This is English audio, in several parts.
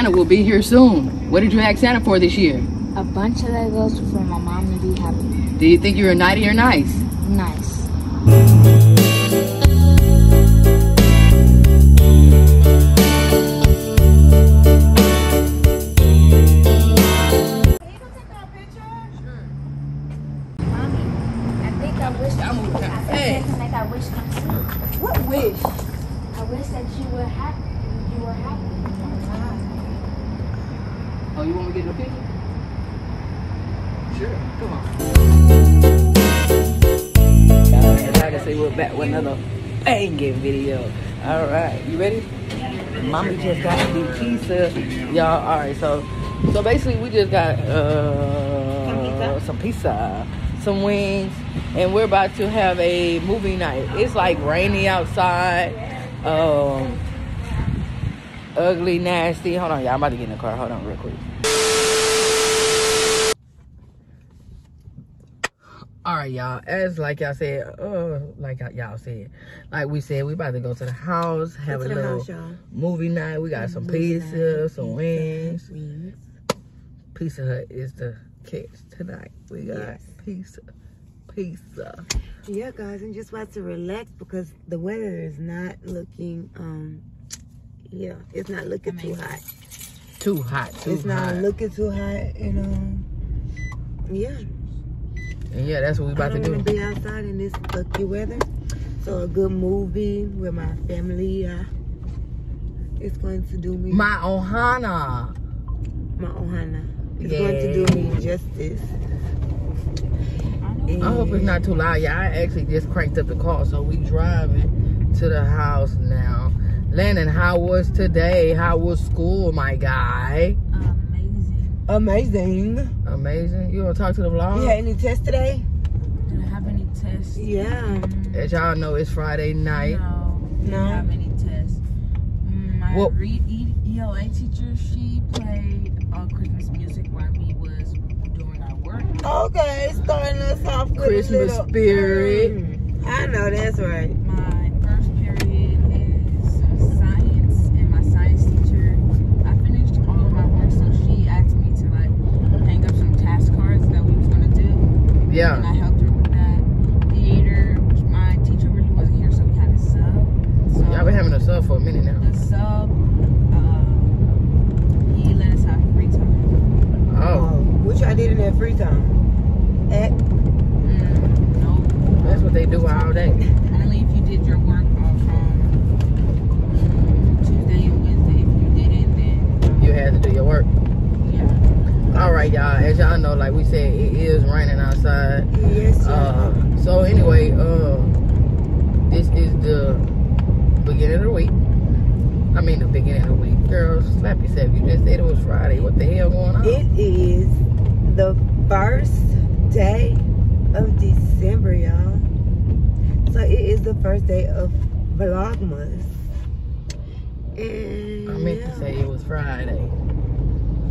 Santa will be here soon. What did you ask Santa for this year? A bunch of Legos for my mom to be happy. Do you think you're a naughty or nice? Nice. Oh, you want me to get a picture? Sure, come on. As I can say, we're back with another banging video. All right, you ready? Mommy just got the pizza, y'all. All right, so so basically, we just got uh, some pizza, some wings, and we're about to have a movie night. It's like rainy outside, um, ugly, nasty. Hold on, y'all. I'm about to get in the car. Hold on, real quick. All right, y'all. As like y'all said, uh, like y'all said, like we said, we about to go to the house, have a little house, movie night. We got some pizza, night, some wings. Pizza Hut is the catch tonight. We got Yes. pizza, pizza. Yeah, guys, I'm just about to relax because the weather is not looking, um, yeah, it's not looking too hot. Too hot, too it's not looking too hot, you know yeah, and yeah, that's what we I about to don't want do. to be outside in this lucky weather. So a good movie with my family, uh, is going to do me My Ohana. my ohana. It's going to do me justice. I hope it's not too loud. Yeah, I actually just cranked up the car, so we driving to the house now. Landyn, how was today? How was school, my guy? Amazing. Amazing. Amazing. You want to talk to the vlog? You had any tests today? Did I have any tests? Yeah. As y'all know, it's Friday night. No. Didn't No? have any tests. Mm, My What- re- e- ELA teacher, she played uh, Christmas music while we was doing our work. Okay, starting us off with Christmas a little, spirit. Mm, I know that's right. My first period is science, and my science teacher, I finished all of my work, so she asked me to like hang up some task cards that we was gonna do, and Yeah. I helped her with that. Theater, which my teacher really wasn't here, so we had a sub. So Y'all been having a sub for a minute now. the sub, uh, he let us have free time. Oh, Which I did in that free time. At Mm, no, that's what they do all day. only if you did your work uh, from mm, Tuesday and Wednesday. If you didn't, then You had to do your work. yeah. All right, y'all. As y'all know, like we said, it is raining outside. yes, Uh, so anyway, uh, this is the beginning of the week. I mean, the beginning of the week. Girl, slap yourself. You just said it was Friday. What the hell going on? it is the first day of December, y'all. So it is the first day of Vlogmas. And I meant to say it was Friday.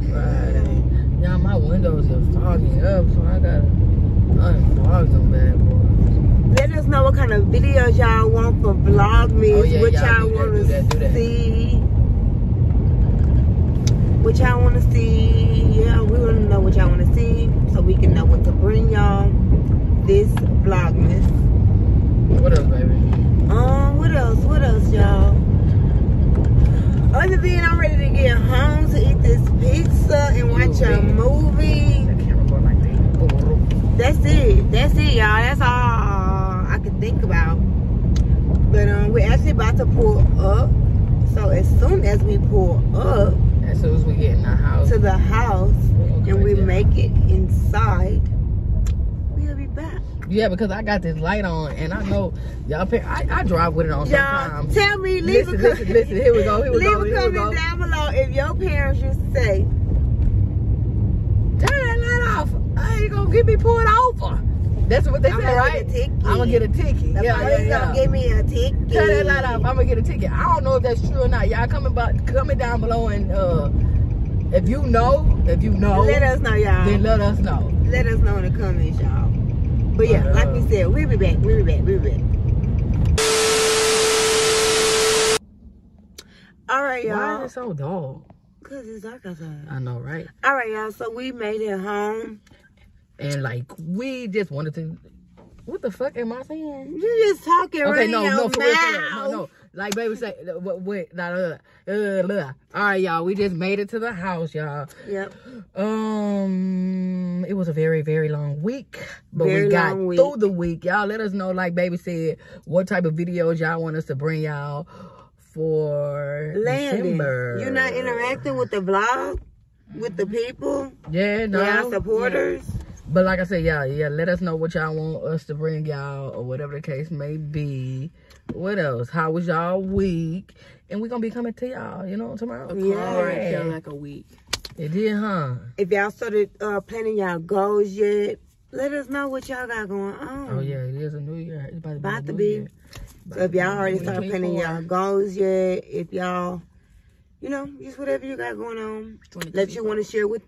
Friday. Y'all, my windows are fogging up, so I gotta unfog them bad boys. Let us know what kind of videos y'all want for Vlogmas. Oh, yeah, what y'all want do that, do to see. What y'all want to see. Yeah, we want to know what y'all want to see so we can know what to bring y'all this Vlogmas. What else, baby? Um, what else? What else, y'all? Other than I'm ready to get home to eat this pizza movie. The camera going like that. That's it. That's it, y'all. That's all I can think about. But um, we're actually about to pull up. So as soon as we pull up As soon as we get in the house, to the house and we yeah. make it inside, we'll be back. Yeah, because I got this light on, and I know y'all. I, I drive with it on sometimes. tell me, leave Listen, a listen, comment. listen. Here we go. Here we leave go. a comment down below if your parents used to say, Turn that light off. I ain't gonna get me pulled over. That's what they I'm gonna right? get a ticket. I'm gonna get a ticket. The yeah, yeah, gonna yeah. give me a ticket. Turn that light off. I'm gonna get a ticket. I don't know if that's true or not. Y'all coming about coming down below and uh, if you know, if you know, Let us know, y'all. then let us know. Let us know in the comments, y'all. But yeah, uh, like we said, we'll be back. We'll be back. We'll be back. All right, y'all. Why is it so dull? Cause it's dark outside. I know, right? All right, y'all. So we made it home. And like we just wanted to. What the fuck am I saying? You're just talking Okay, right no, no, for real, for real. no, no. Like baby say, what, what, nah, uh, uh, uh. All right, y'all. We just made it to the house, y'all. Yep. Um, it was a very, very long week, but Very we got week. through the week. Y'all let us know, like baby said, what type of videos y'all want us to bring y'all for Landyn, December. you're not interacting with the vlog, with the people, Yeah, no. y'all supporters. But like I said, y'all, yeah, let us know what y'all want us to bring y'all or whatever the case may be. What else? How was y'all week? And we're gonna be coming to y'all, you know, tomorrow. Yeah. It felt like a week. It did, huh? If y'all started uh, planning y'all goals yet, let us know what y'all got going on. Oh yeah, it is a new year. It's about to be. About a to new be. year. So if y'all already started planning y'all goals yet, if y'all, you know, just whatever you got going on, that you want to share with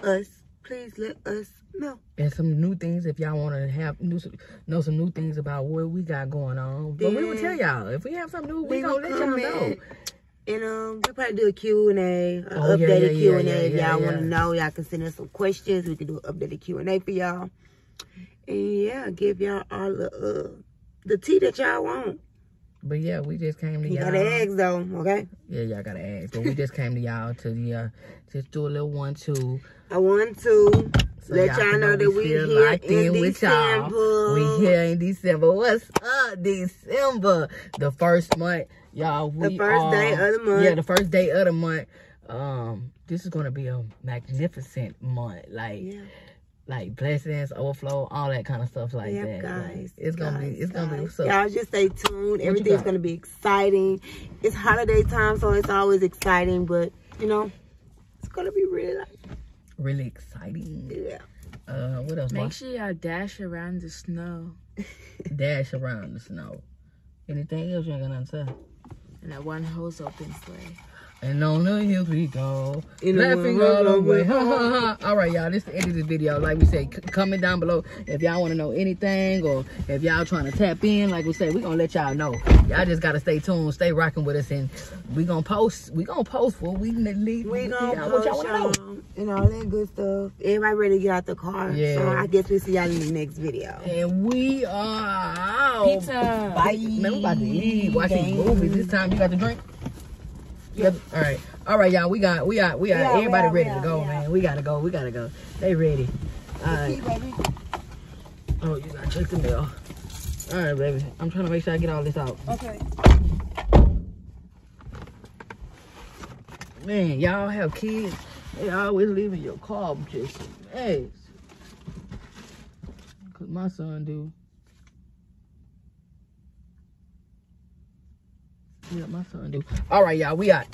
us, please let us know. and some new things if y'all want to have new know some new things about what we got going on. But we will tell y'all if we have something new, we, We gonna let y'all know. And um, we probably do a Q and A, an Oh, updated yeah, Q and A. If yeah, y'all yeah, want to yeah. know, y'all can send us some questions. We can do an updated Q and A for y'all. And yeah, give y'all all the uh, the tea that y'all want. But yeah, we just came to You y'all. got eggs though, okay? Yeah, y'all gotta ask. But we just came to y'all to the uh, just do a little one two. I want to So let y'all y'all know that we here locked in with y'all. December. We here in December. What's up, December? The first month, y'all. We The first are- day of the month. Yeah, the first day of the month. Um, this is gonna be a magnificent month. Like, Yeah. Like blessings, overflow, all that kind of stuff like Yep, that. Like, guys. it's gonna be, guys, it's gonna be guys. what's up. Y'all just stay tuned. you Everything's gonna be exciting. It's holiday time, so it's always exciting. But you know, it's gonna be really like Really exciting. yeah. Uh, what else? Make Mark? sure y'all dash around the snow. Dash around the snow. Anything else you ain't gonna say? And that one hose open sleigh. And on the hills we go, In laughing all the way. Ha, ha, ha. All right, y'all. This is the end of this video. Like we said, comment down below if y'all want to know anything or if y'all trying to tap in. Like we said, we gonna let y'all know. Y'all just gotta stay tuned, stay rocking with us, and we gonna post. We gonna post what we need. We gonna post y'all wanna know. and all that good stuff. Everybody ready to get out the car. Yeah. So I guess we see y'all in the next video. And we are out. Pizza. Bye. Man, we about to eat, watch these movies. This time you got the drink. Yep. All right. All right, y'all. We got. We got. We got. Yeah, we everybody are, ready we to go, we man. We gotta go. We gotta go. They ready. All right. Oh, you gotta check the mail. All right, baby. I'm trying to make sure I get all this out. Okay. Man, y'all have kids. They always leaving your car just hey. Cause my son do. Yeah, my son do. All right, y'all. We out.